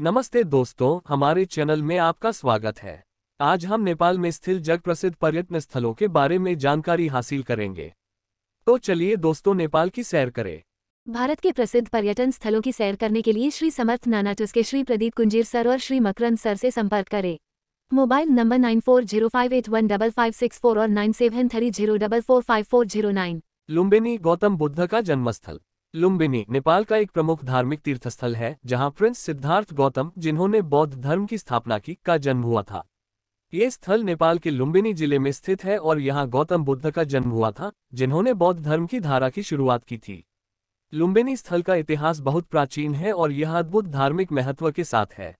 नमस्ते दोस्तों हमारे चैनल में आपका स्वागत है। आज हम नेपाल में स्थित जग प्रसिद्ध पर्यटन स्थलों के बारे में जानकारी हासिल करेंगे। तो चलिए दोस्तों नेपाल की सैर करें। भारत के प्रसिद्ध पर्यटन स्थलों की सैर करने के लिए श्री समर्थ नानाटुस के श्री प्रदीप कुंजीर सर और श्री मकरंद सर से संपर्क करें। Mobile number nine four zero five eight one double five six four और nine seven three zero double four five four zero nine. Lumbini Gautam Buddha का जन्मस्थल। लुम्बिनी, नेपाल का एक प्रमुख धार्मिक तीर्थस्थल है, जहाँ प्रिंस सिद्धार्थ गौतम, जिन्होंने बौद्ध धर्म की स्थापना की, का जन्म हुआ था। ये स्थल नेपाल के लुम्बिनी ज़िले में स्थित है और यहाँ गौतम बुद्ध का जन्म हुआ था, जिन्होंने बौद्ध धर्म की धारा की शुरुआत की थी। लुम्बिनी स्थल का इतिहास बहुत प्राचीन है और यह अद्भुत धार्मिक महत्व के साथ है।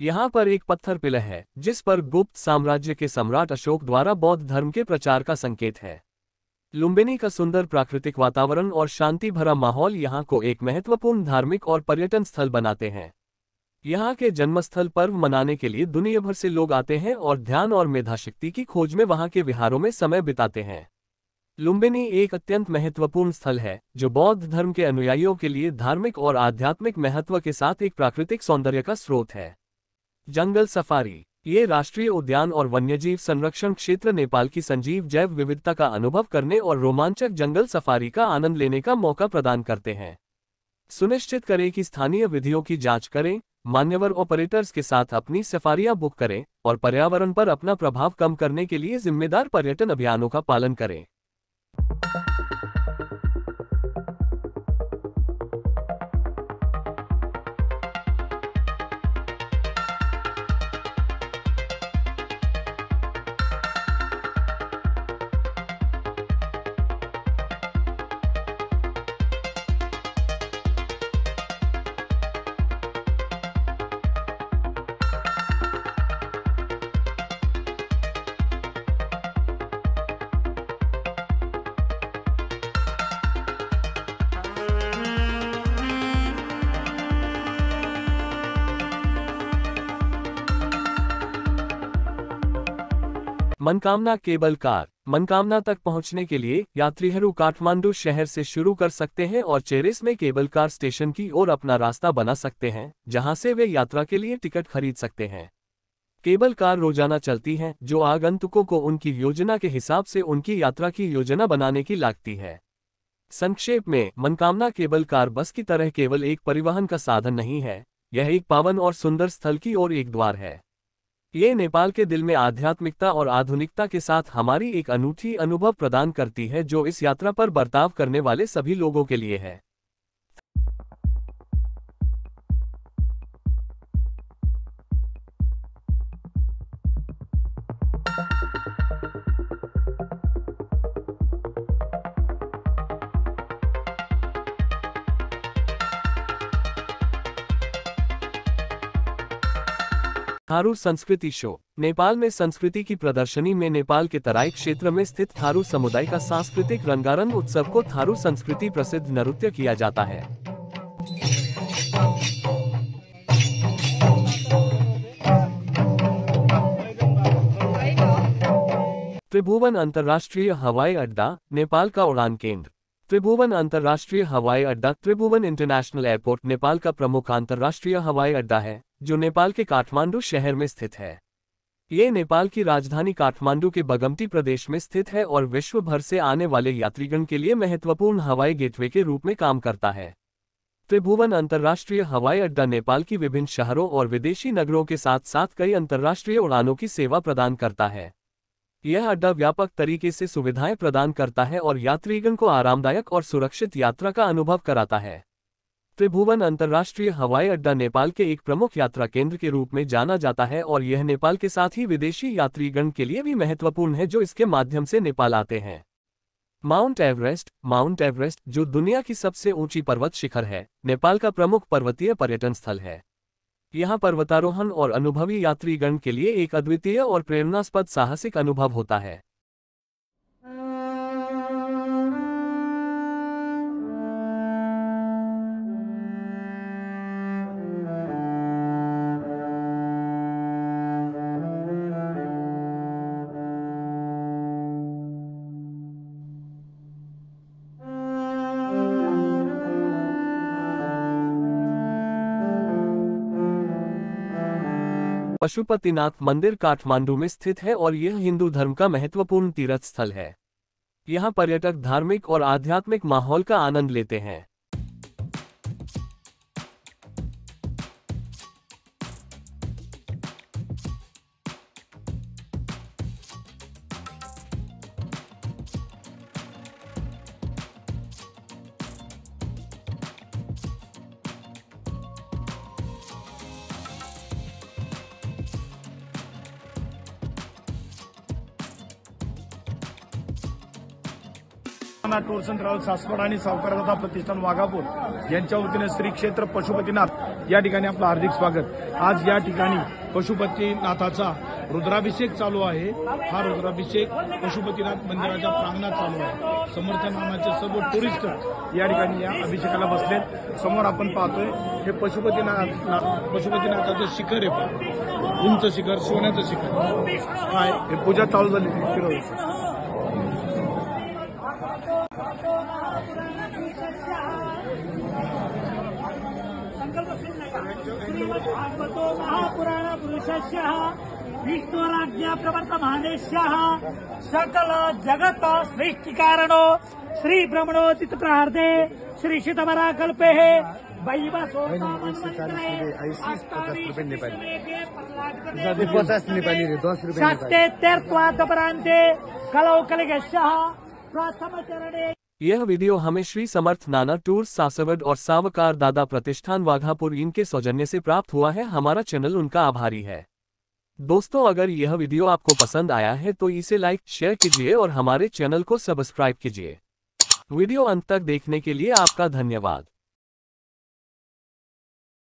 यहाँ पर एक पत्थर पिलह है, जिस पर गुप्त साम्राज्य के सम्राट अशोक द्वारा बौद्ध धर्म के प्रचार का संकेत है। लुम्बिनी का सुंदर प्राकृतिक वातावरण और शांति भरा माहौल यहाँ को एक महत्वपूर्ण धार्मिक और पर्यटन स्थल बनाते हैं। यहाँ के जन्मस्थल पर्व मनाने के लिए दुनिया भर से लोग आते हैं और ध्यान और मेधाशक्ति की खोज में वहाँ के विहारों में समय बिताते हैं। लुम्बिनी एक अत्यंत महत्वपूर्ण स्थल है, जो बौद्ध धर्म के अनुयायियों के लिए धार्मिक और आध्यात्मिक महत्व के साथ एक प्राकृतिक सौंदर्य का स्रोत है। जंगल सफारी ये राष्ट्रीय उद्यान और वन्यजीव संरक्षण क्षेत्र नेपाल की संजीव जैव विविधता का अनुभव करने और रोमांचक जंगल सफारी का आनंद लेने का मौका प्रदान करते हैं। सुनिश्चित करें कि स्थानीय विधियों की जाँच करें, मान्यवर ऑपरेटर्स के साथ अपनी सफारियाँ बुक करें और पर्यावरण पर अपना प्रभाव कम करने के लिए जिम्मेदार पर्यटन अभियानों का पालन करें। मनकामना केबल कार, मनकामना तक पहुँचने के लिए यात्रीहरू काठमांडू शहर से शुरू कर सकते हैं और चेरिस में केबल कार स्टेशन की ओर अपना रास्ता बना सकते हैं, जहाँ से वे यात्रा के लिए टिकट खरीद सकते हैं। केबल कार रोज़ाना चलती हैं, जो आगंतुकों को उनकी योजना के हिसाब से उनकी यात्रा की योजना बनाने की लागती है। संक्षेप में, मनकामना केबल कार बस की तरह केवल एक परिवहन का साधन नहीं है, यह एक पावन और सुंदर स्थल की ओर एक द्वार है। ये नेपाल के दिल में आध्यात्मिकता और आधुनिकता के साथ हमारी एक अनूठी अनुभव प्रदान करती है जो इस यात्रा पर बर्ताव करने वाले सभी लोगों के लिए है। थारू संस्कृति शो। नेपाल में संस्कृति की प्रदर्शनी में नेपाल के तराई क्षेत्र में स्थित थारू समुदाय का सांस्कृतिक रंगारंग उत्सव को थारू संस्कृति प्रसिद्ध नृत्य किया जाता है। त्रिभुवन अंतर्राष्ट्रीय हवाई अड्डा, नेपाल का उड़ान केंद्र। त्रिभुवन अंतर्राष्ट्रीय हवाई अड्डा त्रिभुवन इंटरनेशनल एयरपोर्ट नेपाल का प्रमुख अंतर्राष्ट्रीय हवाई अड्डा है जो नेपाल के काठमांडू शहर में स्थित है ये नेपाल की राजधानी काठमांडू के बगमती प्रदेश में स्थित है और विश्व भर से आने वाले यात्रीगण के लिए महत्वपूर्ण हवाई गेटवे के रूप में काम करता है त्रिभुवन अंतर्राष्ट्रीय हवाई अड्डा नेपाल की विभिन्न शहरों और विदेशी नगरों के साथ साथ कई अंतर्राष्ट्रीय उड़ानों की सेवा प्रदान करता है यह अड्डा व्यापक तरीके से सुविधाएँ प्रदान करता है और यात्रीगण को आरामदायक और सुरक्षित यात्रा का अनुभव कराता है। त्रिभुवन अंतर्राष्ट्रीय हवाई अड्डा नेपाल के एक प्रमुख यात्रा केंद्र के रूप में जाना जाता है और यह नेपाल के साथ ही विदेशी यात्रीगण के लिए भी महत्वपूर्ण है जो इसके माध्यम से नेपाल आते हैं। माउंट एवरेस्ट माउंट एवरेस्ट, जो दुनिया की सबसे ऊँची पर्वत शिखर है, नेपाल का प्रमुख पर्वतीय पर्यटन स्थल है। यहाँ पर्वतारोहण और अनुभवी यात्रीगण के लिए एक अद्वितीय और प्रेरणास्पद साहसिक अनुभव होता है। पशुपतिनाथ मंदिर काठमांडू में स्थित है और यह हिंदू धर्म का महत्वपूर्ण तीर्थ स्थल है। यहाँ पर्यटक धार्मिक और आध्यात्मिक माहौल का आनंद लेते हैं। टूर्स अँड ट्रॅव्हल्स सासवड आणि सावकारदाता प्रतिष्ठान वाघापूर यांच्या वतीने श्री क्षेत्र पशुपतीनाथ या ठिकाणी आपलं हार्दिक स्वागत. आज या ठिकाणी पशुपतीनाथाचा रुद्राभिषेक चालू आहे. हा रुद्राभिषेक पशुपतीनाथ मंदिराच्या प्रांगणात चालू आहे. समर्थ नामाचे सर्व टुरिस्ट या ठिकाणी या अभिषेकाला बसलेत. समोर आपण पाहतोय हे पशुपतीनाथ पशुपतीनाथाचं शिखर आहे. पहा. उंच शिखर सोन्याचं शिखर. काय हे पूजा चालू झाली. फिरवली श्रीमद्भागवतो महापुराण पुरुषस्य विष्णुराज्ञा प्रवर्तमानेश्यः सकल जगत सृष्टिकारणो श्री ब्रह्मणोचित प्रार्थे श्री शीतवराकल्पे पचास नेपाली रे दस रुपियाँ कलौ कलिगस्यः प्रथम चरणे यह वीडियो हमें श्री समर्थ नाना टूर, सासवड और सावकार दादा प्रतिष्ठान वाघापुर इनके सौजन्य से प्राप्त हुआ है। हमारा चैनल उनका आभारी है। दोस्तों, अगर यह वीडियो आपको पसंद आया है तो इसे लाइक, शेयर कीजिए और हमारे चैनल को सब्सक्राइब कीजिए। वीडियो अंत तक देखने के लिए आपका धन्यवाद।